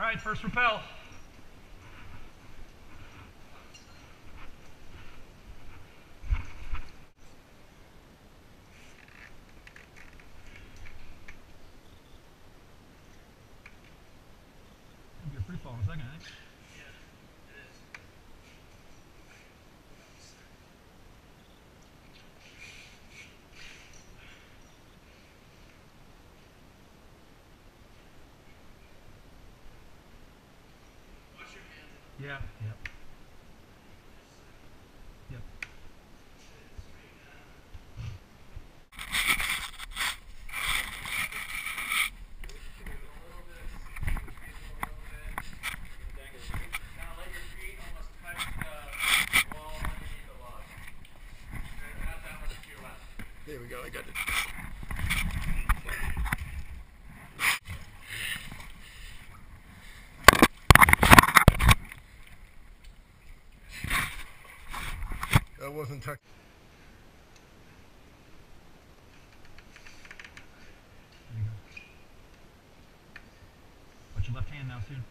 right, first rappel. It'll free fall in a second, I think. To your left. There we go, I got it. Wasn't tucked. Watch your left hand now, soon.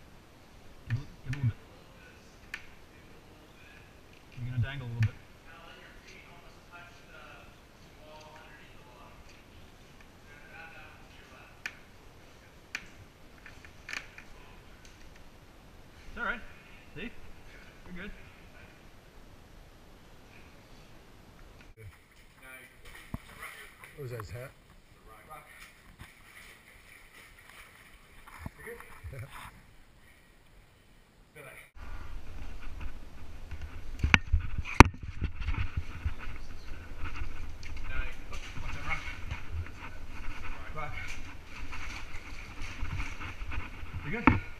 Give, a give a little bit. You're gonna dangle a little bit. Now let your feet almost touch the wall underneath the log. Not that much to your left. It's all right. See? You're good. What was that, his hat? You good?